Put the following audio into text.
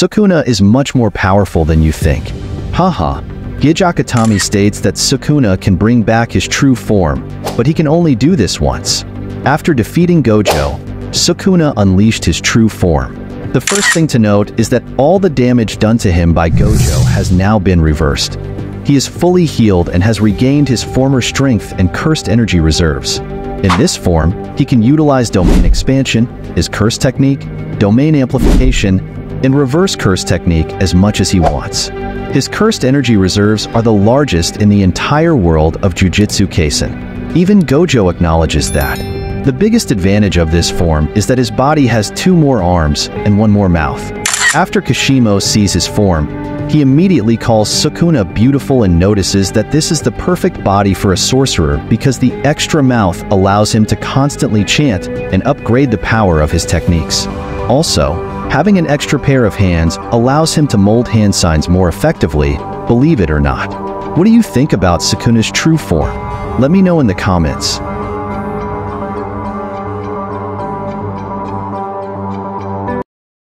Sukuna is much more powerful than you think. Haha. Gege Akutami states that Sukuna can bring back his true form, but he can only do this once. After defeating Gojo, Sukuna unleashed his true form. The first thing to note is that all the damage done to him by Gojo has now been reversed. He is fully healed and has regained his former strength and cursed energy reserves. In this form, he can utilize domain expansion, his curse technique, domain amplification, and reverse curse technique as much as he wants. His cursed energy reserves are the largest in the entire world of Jujutsu Kaisen. Even Gojo acknowledges that. The biggest advantage of this form is that his body has two more arms and one more mouth. After Kashimo sees his form, he immediately calls Sukuna beautiful and notices that this is the perfect body for a sorcerer because the extra mouth allows him to constantly chant and upgrade the power of his techniques. Also, having an extra pair of hands allows him to mold hand signs more effectively, believe it or not. What do you think about Sukuna's true form? Let me know in the comments.